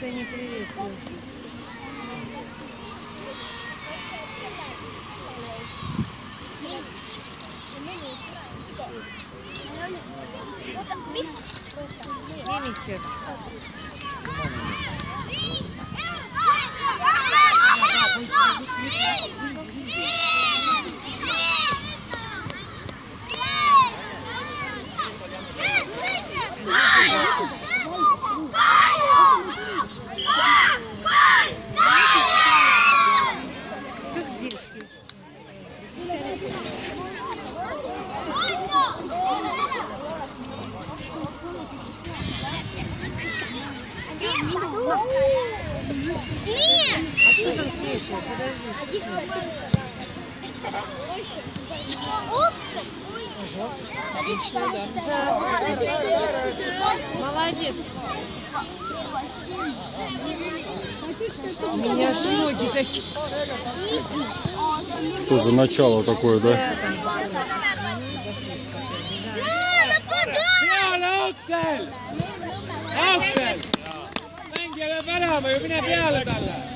Девочка не приветствует. Девичек. Подожди. Молодец. У меня аж ноги такие. Что за начало такое, да? Aksel! Aksel! mängija peab värama ju, mine peale talle!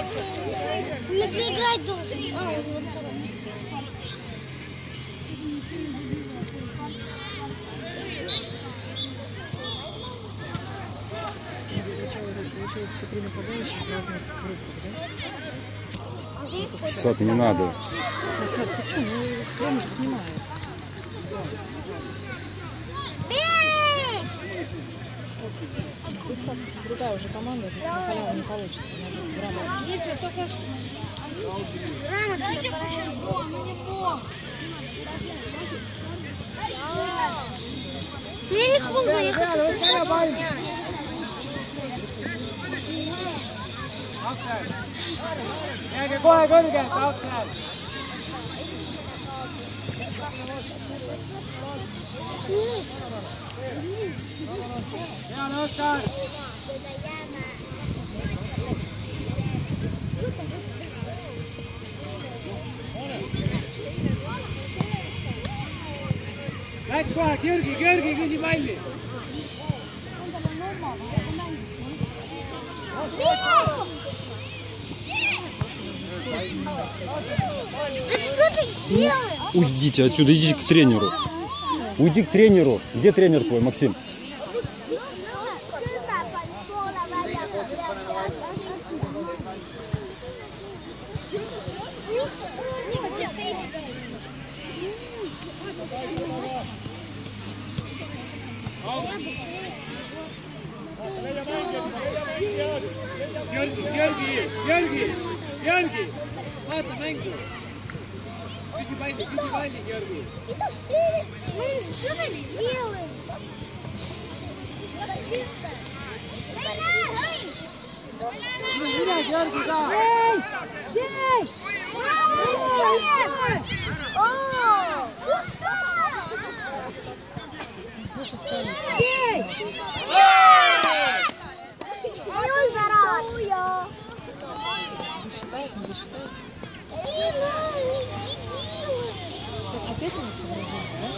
Мы же играть должен. А, он во втором. Получилось три нападающих в разных группах, да? Сад не надо. Сад, Сад, ты что? Ну, камера снимает. Сад, другая уже команда, тут на халяву не получится. Надо грамотно. Дайте сейчас гол, ну не гол. Я не клубы, я хочу снять. jääge kohe kõrgelt, Aksel! peale Oskar! Läks kohe, Georgi, Georgi küsi palli. Да что ты делаешь? Уйдите отсюда, идите к тренеру. Уйди к тренеру. Где тренер твой, Максим? Georgi, Georgi, Georgi, Georgi , vaata mängu . küsi palli , küsi palli , Georgi . Ну, что ты делаешь? mine , Georgi ka . Выше стали. Засчитает, не засчитает. Опять у нас продолжение, да?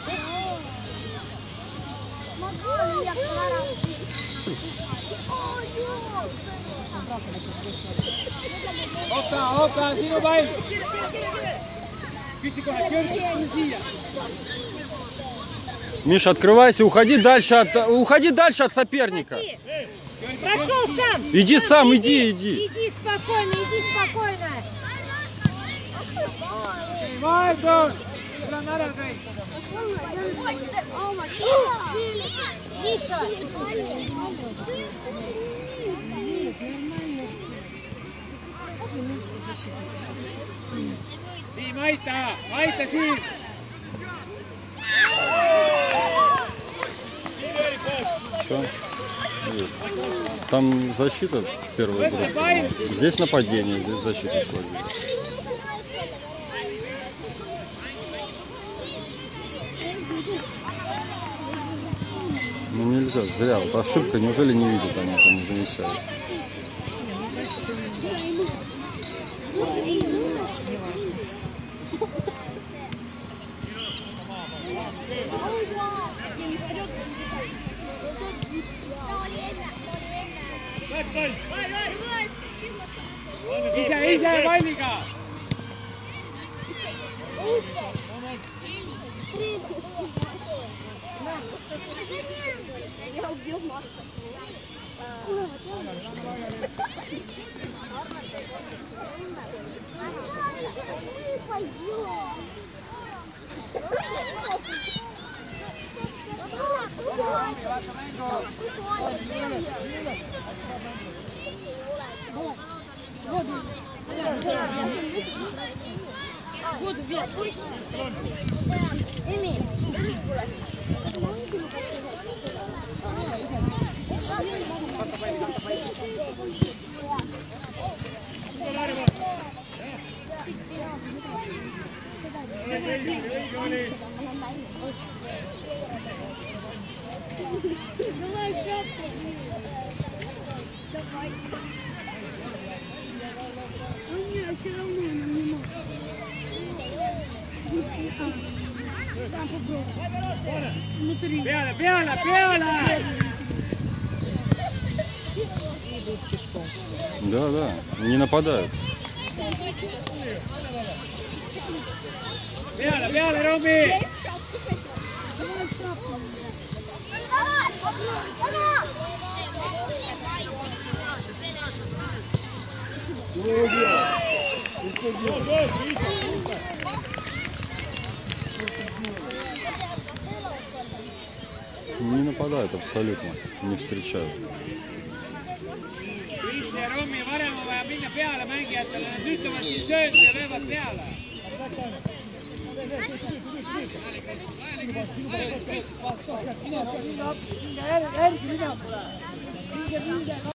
Опять? Могу ли я Oksa, Oksa, Georgi, tule siia. Миша, открывайся, уходи дальше от, уходи дальше от соперника. Прошел сам! Иди сам, иди, иди. Иди спокойно, иди спокойно! Vaheldud, sul on ära kõik. Миша! Siim, aita, aita Siim. Всё. Нет. Там защита первая группа. Здесь нападение, здесь защита сложилась. Ну нельзя, зря. Вот ошибка, неужели не видят они это, не замечают? Не, ну значит, это не, не важно. ise, ise palliga. Я убил Марка. Воду вверх. Эми. Давай пятку. Давай. Ну нет, все. Да, да, не нападают. шапку. Давай, давай. Не нападают абсолютно, не встречают. ja Rommi varem on vaja minna peale mängijatele, nad ütlevad siin sööda ja löövad peale. minge järgi, minge, kuule. minge, minge.